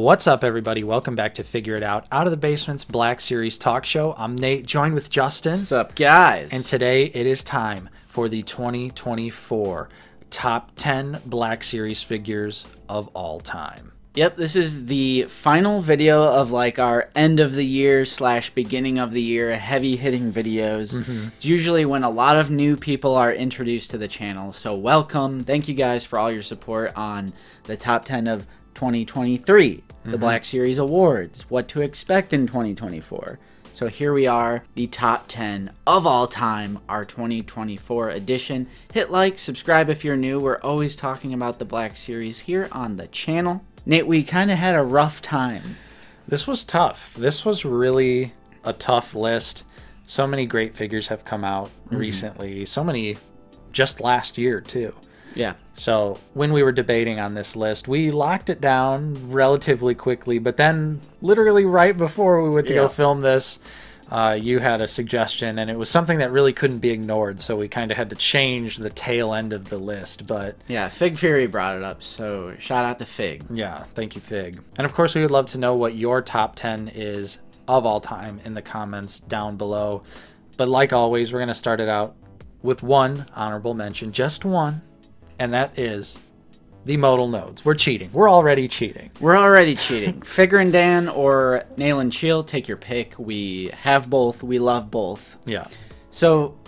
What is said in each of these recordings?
What's up, everybody? Welcome back to Figure It Out, Out of the Basement's Black Series talk show. I'm Nate, joined with Justin. What's up, guys? And today it is time for the 2024 top 10 Black Series figures of all time. Yep, this is the final video of like our end of the year slash beginning of the year heavy hitting videos. Mm-hmm. It's usually when a lot of new people are introduced to the channel. So welcome. Thank you guys for all your support on the top 10 of 2023, mm-hmm. the Black Series Awards, what to expect in 2024. So here we are, the top 10 of all time, our 2024 edition. Hit like, subscribe if you're new. We're always talking about the Black Series here on the channel. Nate, we kind of had a rough time. This was tough. This was really a tough list. So many great figures have come out mm-hmm. recently. So many just last year, too. Yeah. So when we were debating on this list, we locked it down relatively quickly, but then literally right before we went to yeah. go film this, uh, you had a suggestion, and it was something that really couldn't be ignored. So we kind of had to change the tail end of the list. But yeah, Fig Fury brought it up. So shout out to Fig. Yeah, thank you, Fig. And of course, we would love to know what your top 10 is of all time in the comments down below. But like always, we're going to start it out with one honorable mention, just one and that is the modal nodes. We're cheating. We're already cheating. We're already cheating. Figrin D'an or Nalan Cheel, take your pick. We have both. We love both. Yeah. So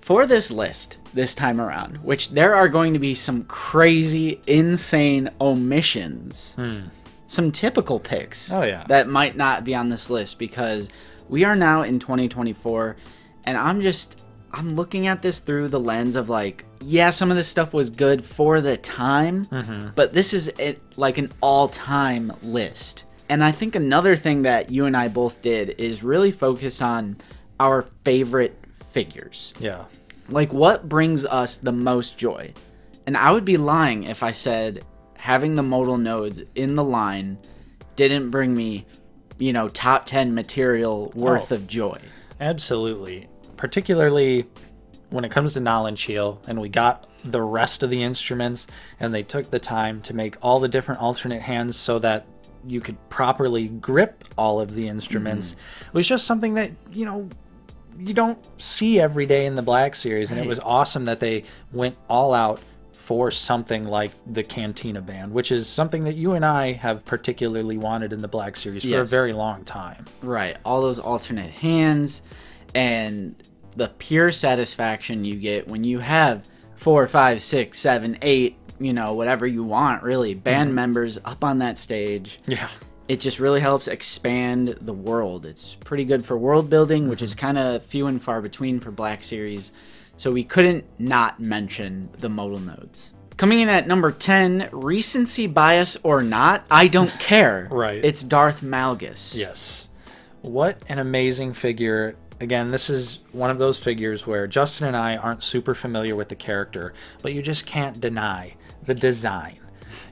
for this list this time around, which there are going to be some crazy, insane omissions. Hmm. Some typical picks. Oh yeah. That might not be on this list because we are now in 2024 and I'm just I'm looking at this through the lens of like, yeah, some of this stuff was good for the time, mm-hmm. but this is it, like an all time list. And I think another thing that you and I both did is really focus on our favorite figures. Yeah. Like what brings us the most joy. And I would be lying if I said having the modal nodes in the line didn't bring me, you know, top 10 material worth oh, of joy. Absolutely particularly when it comes to Nalan and we got the rest of the instruments, and they took the time to make all the different alternate hands so that you could properly grip all of the instruments. Mm-hmm. It was just something that, you know, you don't see every day in the Black Series, and right. it was awesome that they went all out for something like the Cantina Band, which is something that you and I have particularly wanted in the Black Series for yes. a very long time. Right. All those alternate hands and the pure satisfaction you get when you have four, five, six, seven, eight, you know, whatever you want, really, band mm-hmm. members up on that stage. Yeah. It just really helps expand the world. It's pretty good for world building, which is mm-hmm. kind of few and far between for Black Series. So we couldn't not mention the modal nodes. Coming in at number 10, recency bias or not, I don't care. right. It's Darth Malgus. Yes. What an amazing figure again, this is one of those figures where Justin and I aren't super familiar with the character, but you just can't deny the design.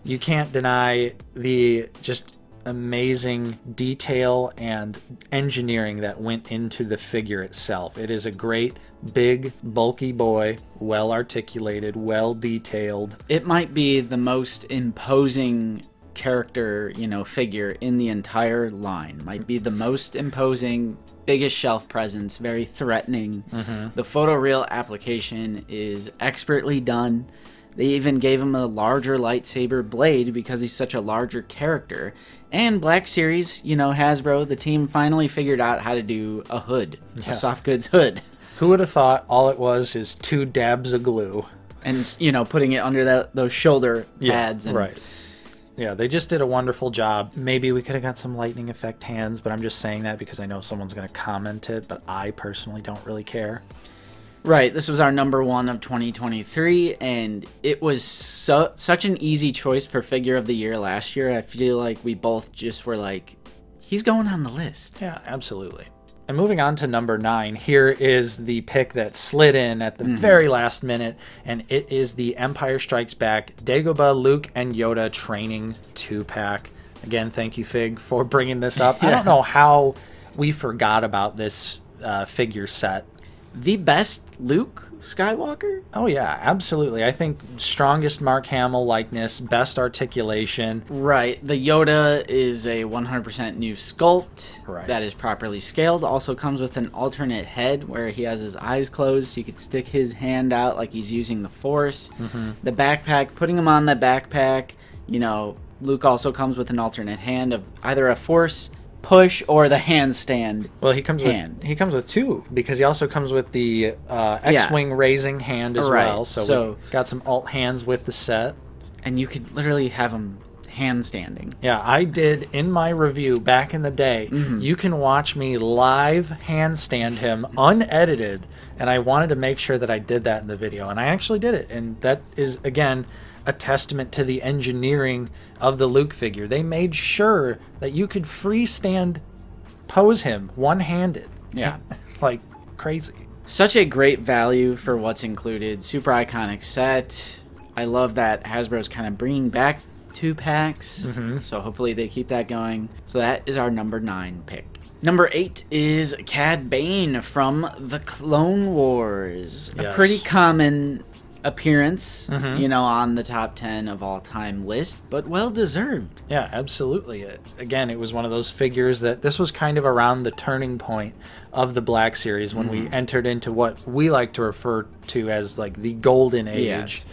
You can't deny the just amazing detail and engineering that went into the figure itself. It is a great, big, bulky boy, well articulated, well detailed. It might be the most imposing character, you know, figure in the entire line. Might be the most imposing biggest shelf presence, very threatening. Mm-hmm. The photoreal application is expertly done. They even gave him a larger lightsaber blade because he's such a larger character. And Black Series, you know, Hasbro, the team finally figured out how to do a hood, yeah. a soft goods hood. Who would have thought all it was is two dabs of glue? And, you know, putting it under that, those shoulder pads. Yeah, and, right yeah, they just did a wonderful job. Maybe we could have got some lightning effect hands, but I'm just saying that because I know someone's going to comment it, but I personally don't really care. Right, this was our number one of 2023, and it was so such an easy choice for figure of the year last year. I feel like we both just were like, he's going on the list. Yeah, absolutely. And moving on to number nine, here is the pick that slid in at the mm-hmm. very last minute, and it is the Empire Strikes Back Dagobah, Luke, and Yoda training two pack. Again, thank you, Fig, for bringing this up. yeah. I don't know how we forgot about this uh, figure set. the best Luke Skywalker. Oh yeah, absolutely. I think strongest Mark Hamill likeness, best articulation. Right. The Yoda is a 100% new sculpt Right. that is properly scaled. Also comes with an alternate head where he has his eyes closed so he could stick his hand out like he's using the Force. Mm-hmm. The backpack, putting him on the backpack, you know, Luke also comes with an alternate hand of either a Force push or the handstand. Well, he comes Hand. with he comes with two because he also comes with the uh, X-wing raising hand as Right, well. So, so- we got some alt hands with the set. And you could literally have him handstanding. Yeah, I did in my review back in the day. Mm-hmm. You can watch me live handstand him unedited, and I wanted to make sure that I did that in the video, and I actually did it. And that is again a testament to the engineering of the Luke figure. They made sure that you could freestand pose him one-handed. Yeah. like crazy. Such a great value for what's included. Super iconic set. I love that Hasbro's kind of bringing back two packs. Mm-hmm. So hopefully they keep that going. So that is our number nine pick. Number eight is Cad Bane from the Clone Wars. A pretty common appearance, Mhm. you know, on the top 10 of all time list, but well deserved. Yeah, absolutely. It, again, it was one of those figures that this was kind of around the turning point of the Black Series when we entered into what we like to refer to as like the golden age, Yes.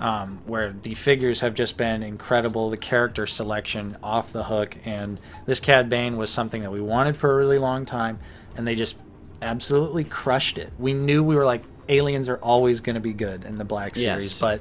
um, where the figures have just been incredible. The character selection off the hook, and this Cad Bane was something that we wanted for a really long time, and they just absolutely crushed it. We knew we were like aliens are always going to be good in the Black Series, Yes. but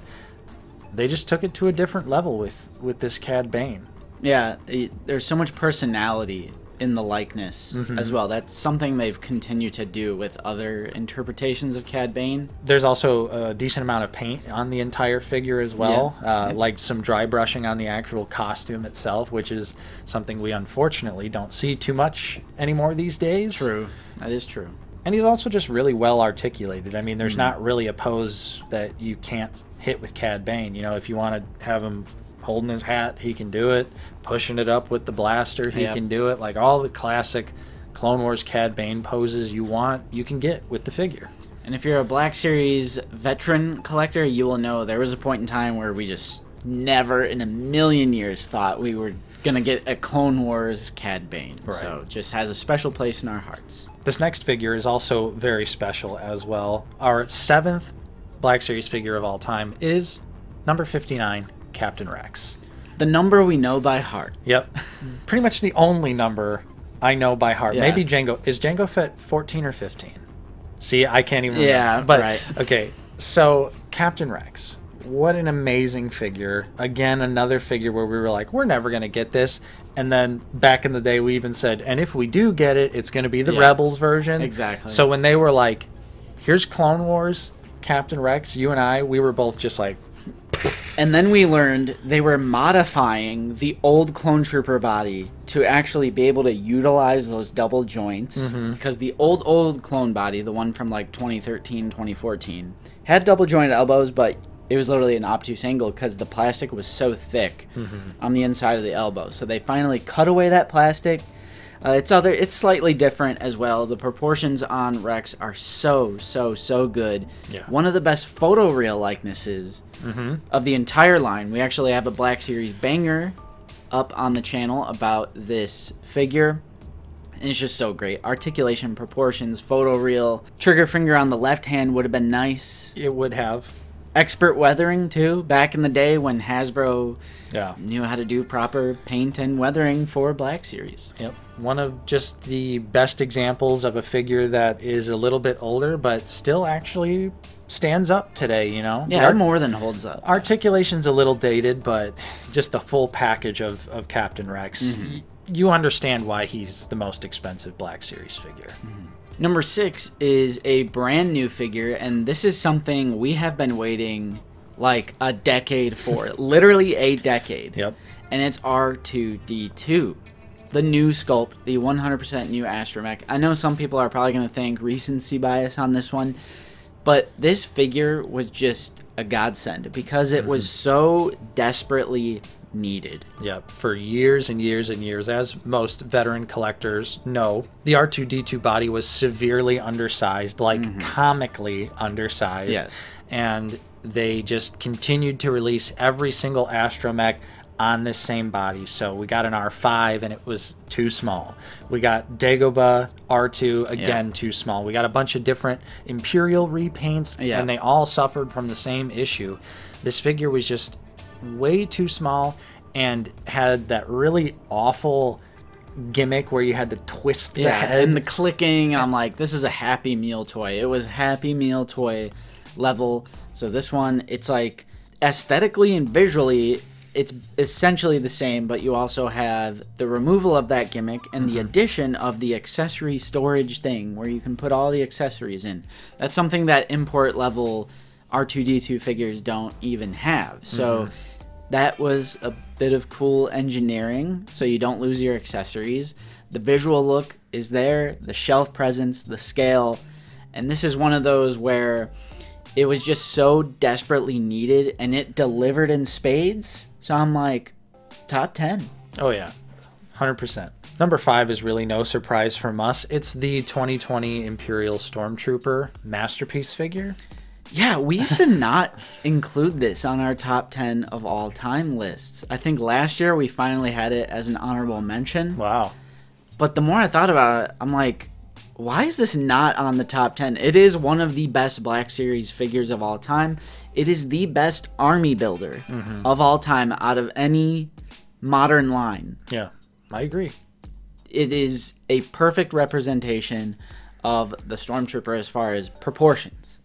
they just took it to a different level with with this Cad Bane. Yeah, it, there's so much personality in the likeness Mm-hmm. as well. That's something they've continued to do with other interpretations of Cad Bane. There's also a decent amount of paint on the entire figure as well, Yeah. uh, Yep. like some dry brushing on the actual costume itself, which is something we unfortunately don't see too much anymore these days. True, that is true. And he's also just really well articulated. I mean, Mm-hmm. there's not really a pose that you can't hit with Cad Bane. You know, if you want to have him holding his hat, he can do it. Pushing it up with the blaster, he Yep. can do it. Like all the classic Clone Wars Cad Bane poses you want, you can get with the figure. And if you're a Black Series veteran collector, you will know there was a point in time where we just never in a million years thought we were gonna get a Clone Wars Cad Bane. Right. So it just has a special place in our hearts. This next figure is also very special as well. Our seventh Black Series figure of all time is number 59, Captain Rex. The number we know by heart. Yep. Pretty much the only number I know by heart. Yeah. Maybe Django. Is Django Fett 14 or 15? See, I can't even remember. Yeah, but, right. Okay, so Captain Rex. What an amazing figure. Again, another figure where we were like, we're never going to get this. And then back in the day, we even said, and if we do get it, it's going to be the Yeah. Rebels version. Exactly. So when they were like, here's Clone Wars, Captain Rex, you and I, we were both just like, And then we learned they were modifying the old clone trooper body to actually be able to utilize those double joints. Mm-hmm. Because the old, old clone body, the one from like 2013, 2014, had double jointed elbows, but it was literally an obtuse angle because the plastic was so thick on the inside of the elbow. So they finally cut away that plastic. Uh, it's other. It's slightly different as well. The proportions on Rex are so so so good. Yeah. One of the best photoreal likenesses of the entire line. We actually have a Black Series banger up on the channel about this figure. And it's just so great. Articulation, proportions, photoreal. Trigger finger on the left hand would have been nice. it would have. Expert weathering too. Back in the day when Hasbro Yeah. knew how to do proper paint and weathering for Black Series. Yep. One of just the best examples of a figure that is a little bit older, but still actually stands up today, you know? Yeah, art- more than holds up. articulation's a little dated, but just the full package of, of Captain Rex, mm-hmm. y- you understand why he's the most expensive Black Series figure. Mm-hmm. Number six is a brand new figure, and this is something we have been waiting like a decade for. Literally a decade. Yep. And it's R2D2. The new sculpt, the 100% new Astromech. I know some people are probably going to think recency bias on this one, but this figure was just a godsend because it was mm-hmm. so desperately needed. Yep, for years and years and years, as most veteran collectors know, the R2D2 body was severely undersized, like mm-hmm. comically undersized. Yes. And they just continued to release every single astromech on this same body. So we got an R5 and it was too small. We got Dagobah R2 again too small. We got a bunch of different Imperial repaints Yeah. and they all suffered from the same issue. This figure was just way too small and had that really awful gimmick where you had to twist the Yeah, head. and the clicking. and I'm like, this is a Happy Meal toy. It was Happy Meal toy level. So this one, it's like aesthetically and visually, it's essentially the same, but you also have the removal of that gimmick and the mm-hmm. addition of the accessory storage thing where you can put all the accessories in. That's something that import level R2D2 figures don't even have. So mm-hmm. that was a bit of cool engineering so you don't lose your accessories. The visual look is there, the shelf presence, the scale, and this is one of those where it was just so desperately needed and it delivered in spades. So I'm like, top 10. Oh yeah, hundred percent. Number five is really no surprise from us. It's the 2020 Imperial Stormtrooper masterpiece figure. Yeah, we used to not include this on our top 10 of all time lists. I think last year we finally had it as an honorable mention. Wow. But the more I thought about it, I'm like, why is this not on the top 10? It is one of the best Black Series figures of all time. It is the best army builder mm-hmm. of all time out of any modern line. Yeah, I agree. It is a perfect representation of the Stormtrooper as far as proportions.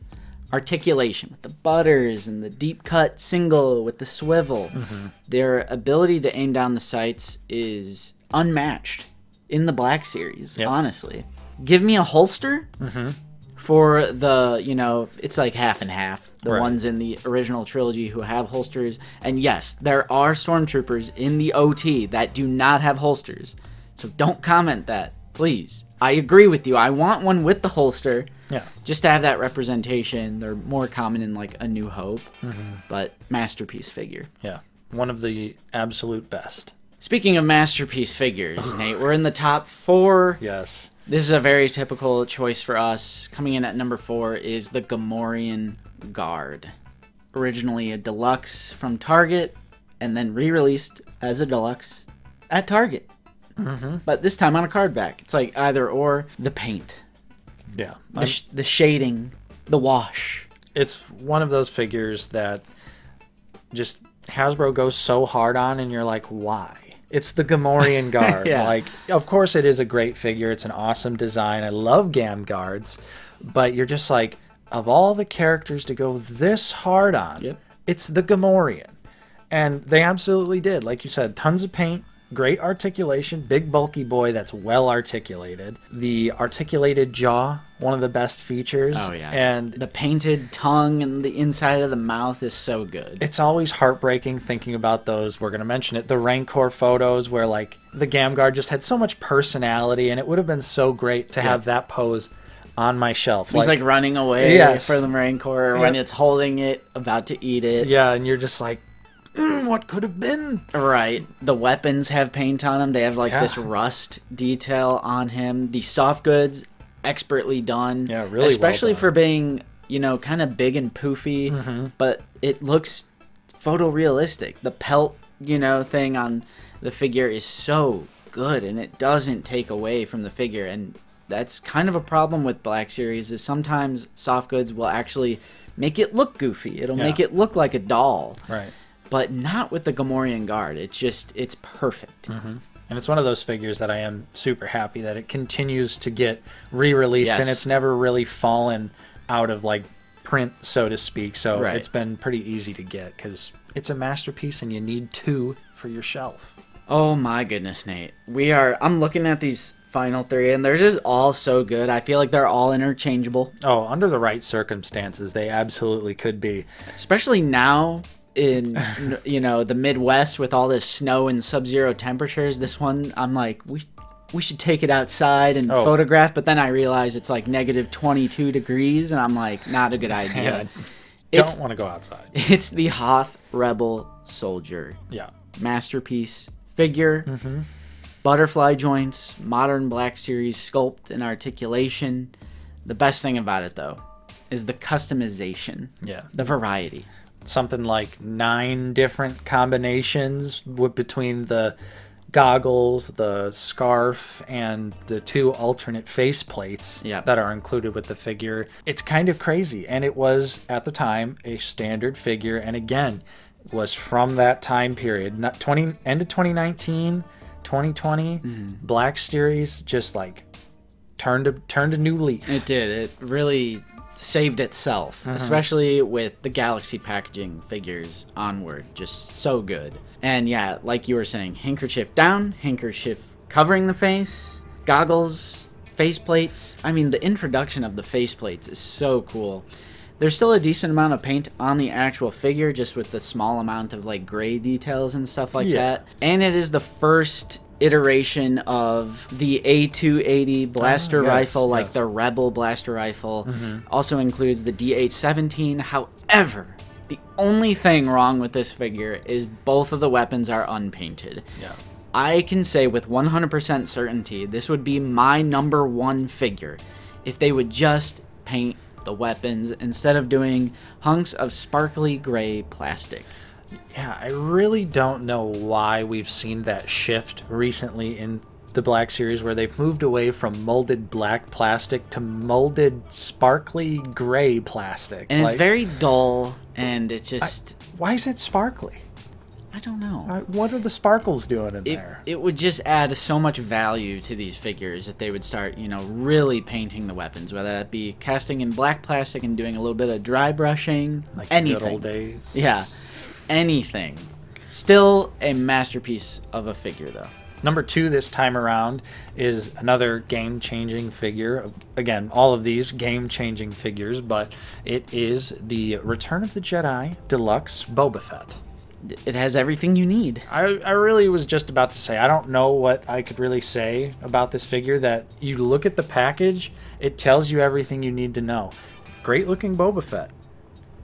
Articulation with the butters and the deep cut single with the swivel. Mm-hmm. Their ability to aim down the sights is unmatched in the Black Series, Yep. honestly. Give me a holster mm-hmm. for the, you know, it's like half and half. The Right. ones in the original trilogy who have holsters. And yes, there are stormtroopers in the OT that do not have holsters. So don't comment that, please. I agree with you. I want one with the holster Yeah. just to have that representation. They're more common in like A New Hope, mm-hmm. but masterpiece figure. Yeah. One of the absolute best. Speaking of masterpiece figures, Nate, we're in the top four. Yes. This is a very typical choice for us. Coming in at number four is the Gamorrean Guard. Originally a deluxe from Target, and then re released as a deluxe at Target. Mm-hmm. But this time on a card back. It's like either or the paint, Yeah. the, sh- the shading, the wash. it's one of those figures that just Hasbro goes so hard on, and you're like, why? It's the Gamorrean guard. Yeah. Like, of course, it is a great figure. It's an awesome design. I love Gam guards, but you're just like, of all the characters to go this hard on, Yep. it's the Gamorrean, and they absolutely did. Like you said, tons of paint. Great articulation, big bulky boy that's well articulated. The articulated jaw, one of the best features. Oh, yeah. And The painted tongue and the inside of the mouth is so good. it's always heartbreaking thinking about those. We're gonna mention it. The Rancor photos where like the Gamguard just had so much personality, and it would have been so great to have that pose on my shelf. He's like, running away Yes. for the Rancor when Yep. it's holding it, about to eat it. yeah, and you're just like, "Mm, what could have been? Right. The weapons have paint on them. They have like Yeah. this rust detail on him. The soft goods, expertly done. Yeah, really well Especially. Mm-hmm. for being, you know, kind of big and poofy, but it looks photorealistic. The pelt, you know, thing on the figure is so good and it doesn't take away from the figure and that's kind of a problem with Black Series is sometimes soft goods will actually make it look goofy. It'll Yeah. make it look like a doll Right. But not with the Gamorrean Guard. It's just it's perfect. Mm-hmm. And it's one of those figures that I am super happy that it continues to get re-released, Yes. and it's never really fallen out of like print, so to speak. So Right. it's been pretty easy to get because it's a masterpiece, and you need two for your shelf. Oh my goodness, Nate. We are I'm looking at these final three and they're just all so good. I feel like they're all interchangeable, Oh, under the right circumstances, they absolutely could be. especially now in you know the Midwest with all this snow and sub-zero temperatures. This one I'm like we we should take it outside and Oh. photograph, but then I realize it's like negative 22 degrees and I'm like not a good idea. Don't want to go outside. it's the Hoth Rebel Soldier. Yeah. masterpiece figure. Mm-hmm. Butterfly joints, modern Black Series sculpt and articulation. The best thing about it, though, is the customization, Yeah. the variety. Something like nine different combinations with, between the goggles, the scarf, and the two alternate face plates Yep. that are included with the figure. It's kind of crazy. And it was, at the time, a standard figure. And again, was from that time period. Not 20 end of 2019, 2020. Mm-hmm. Black Series just like turned a turned a new leaf. It did. It really saved itself, uh-huh. especially with the Galaxy packaging figures onward. Just so good. And yeah, like you were saying, handkerchief down, handkerchief covering the face, goggles, faceplates. I mean, the introduction of the faceplates is so cool. There's still a decent amount of paint on the actual figure, just with the small amount of like gray details and stuff like Yeah. that. And it is the first iteration of the A280 blaster Ah, yes, rifle, like the Rebel blaster rifle. Mm-hmm. Also includes the DH17. However, the only thing wrong with this figure is both of the weapons are unpainted. Yeah. I can say with 100% certainty this would be my number one figure if they would just paint the weapons instead of doing hunks of sparkly gray plastic. Yeah, I really don't know why we've seen that shift recently in the Black Series where they've moved away from molded black plastic to molded sparkly gray plastic. And Like, it's very dull and it just Why is it sparkly? I, don't know. Uh, What are the sparkles doing in it, there? it would just add so much value to these figures if they would start, you know, really painting the weapons, whether that be casting in black plastic and doing a little bit of dry brushing, like the anything. good old days. Yeah, anything. Still a masterpiece of a figure, though. Number two this time around is another game changing figure. Again, all of these game changing figures, but it is the Return of the Jedi Deluxe Boba Fett. It has everything you need. I, I really was just about to say, I don't know what I could really say about this figure. That you look at the package, it tells you everything you need to know. Great looking Boba Fett.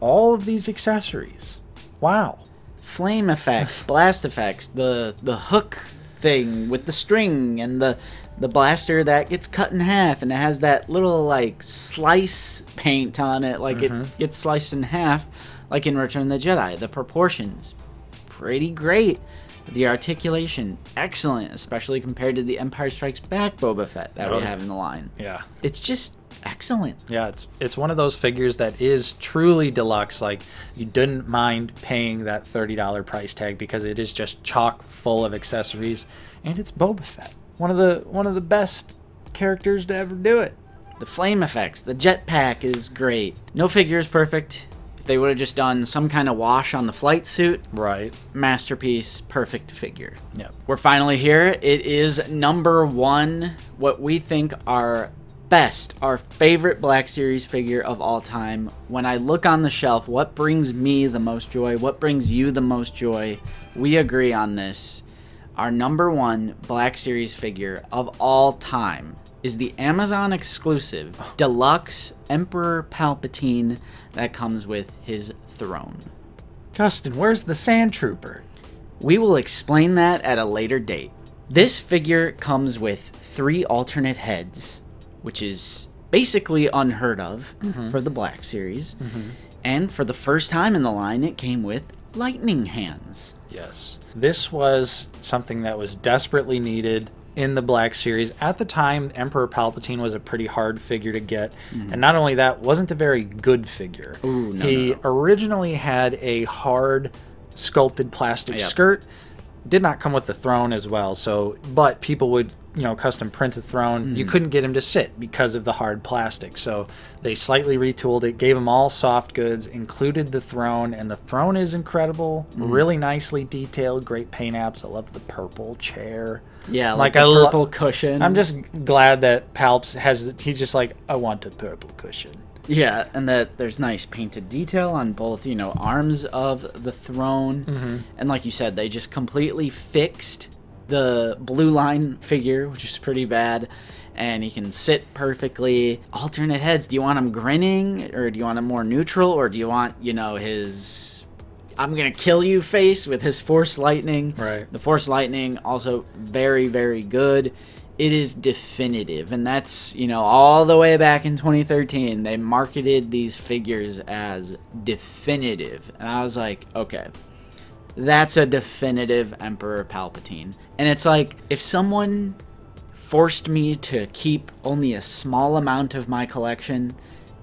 All of these accessories. Wow. Flame effects, blast effects, the the hook thing with the string and the the blaster that gets cut in half and it has that little like slice paint on it like it mm-hmm. gets sliced in half like in Return of the Jedi. The proportions pretty great. The articulation excellent, especially compared to the Empire Strikes Back Boba Fett that Oh, we have in the line. Yeah. It's just excellent. Yeah, it's it's one of those figures that is truly deluxe. Like you didn't mind paying that thirty dollar price tag because it is just chock full of accessories, and it's Boba Fett, one of the one of the best characters to ever do it. The flame effects, the jetpack is great. No figure is perfect. If they would have just done some kind of wash on the flight suit, Right. masterpiece, perfect figure. Yep. We're finally here. It is number one, what we think our best, our favorite Black Series figure of all time. When I look on the shelf, what brings me the most joy? What brings you the most joy? We agree on this. Our number one Black Series figure of all time is the Amazon exclusive deluxe Emperor Palpatine that comes with his throne. Justin, where's the Sand Trooper? We will explain that at a later date. This figure comes with three alternate heads, which is basically unheard of mm-hmm. for the Black Series. Mm-hmm. And for the first time in the line, it came with lightning hands. Yes. This was something that was desperately needed in the Black Series. At the time, Emperor Palpatine was a pretty hard figure to get. Mm-hmm. And not only that, wasn't a very good figure. Ooh, no, he no, no. originally had a hard sculpted plastic Yep. skirt. Did not come with the throne as well, so but people would, you know, custom print the throne. You couldn't get him to sit because of the hard plastic. So they slightly retooled it, gave him all soft goods, included the throne, and the throne is incredible, really nicely detailed, great paint apps. I love the purple chair. Yeah, like, Like, a purple cushion. I'm just glad that Palps has he's just like I want a purple cushion. Yeah, and that there's nice painted detail on both, you know, arms of the throne. Mm-hmm. And like you said, they just completely fixed the blue line figure, which is pretty bad. And he can sit perfectly. Alternate heads. Do you want him grinning, or do you want him more neutral, or do you want, you know, his I'm gonna kill you face with his Force Lightning. Right. The Force Lightning also very very good. It is definitive, and that's you know all the way back in 2013 they marketed these figures as definitive, and I was like, okay, that's a definitive Emperor Palpatine. And it's like if someone forced me to keep only a small amount of my collection,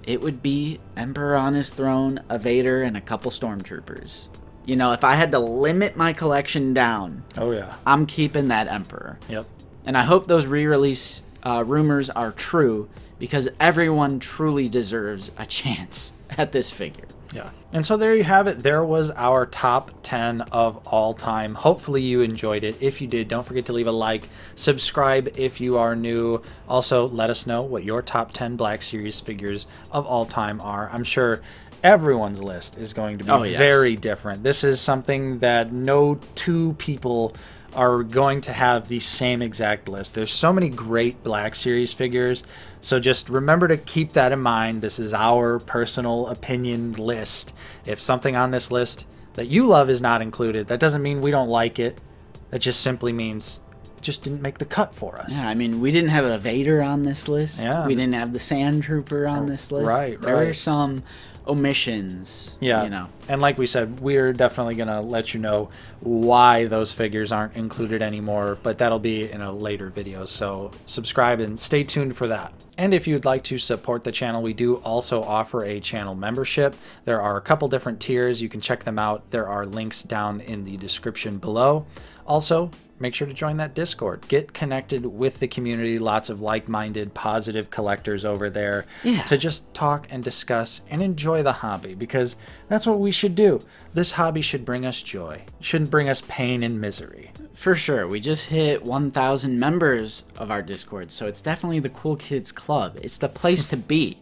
it would be Emperor on his throne, a Vader, and a couple stormtroopers. You know, if I had to limit my collection down, Oh yeah. I'm keeping that Emperor. Yep. And I hope those re release uh, rumors are true because everyone truly deserves a chance at this figure. Yeah. And so there you have it. There was our top 10 of all time. Hopefully you enjoyed it. If you did, don't forget to leave a like, subscribe if you are new. Also, let us know what your top 10 Black Series figures of all time are. I'm sure everyone's list is going to be Oh, yes. very different. This is something that no two people are going to have the same exact list. There's so many great Black Series figures. So just remember to keep that in mind. This is our personal opinion list. If something on this list that you love is not included, that doesn't mean we don't like it. That just simply means just didn't make the cut for us. Yeah, I mean, we didn't have a Vader on this list. Yeah. We didn't have the Sand Trooper on this list. right, There were right. some omissions. Yeah. You know. And like we said, we're definitely going to let you know why those figures aren't included anymore, but that'll be in a later video. So subscribe and stay tuned for that. And if you'd like to support the channel, we do also offer a channel membership. There are a couple different tiers. You can check them out. There are links down in the description below. Also, make sure to join that Discord. Get connected with the community. Lots of like minded, positive collectors over there Yeah. to just talk and discuss and enjoy the hobby because that's what we should do. This hobby should bring us joy, it shouldn't bring us pain and misery. For sure. We just hit 1,000 members of our Discord, so it's definitely the Cool Kids Club. It's the place to be.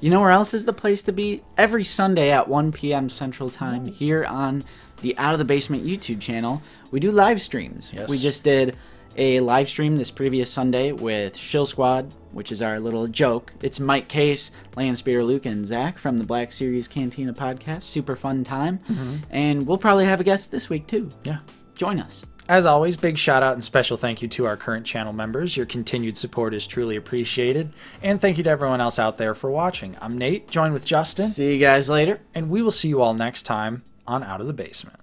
You know where else is the place to be? Every Sunday at 1 p.m. Central Time here on the Out of the Basement YouTube channel, we do live streams. Yes. We just did a live stream this previous Sunday with Shill Squad, which is our little joke. It's Mike Case, Lance Spear, Luke, and Zach from the Black Series Cantina podcast. Super fun time. Mm-hmm. And we'll probably have a guest this week too. Yeah. Join us. As always, big shout out and special thank you to our current channel members. Your continued support is truly appreciated. And thank you to everyone else out there for watching. I'm Nate, joined with Justin, See you guys later. and we will see you all next time on Out of the Basement.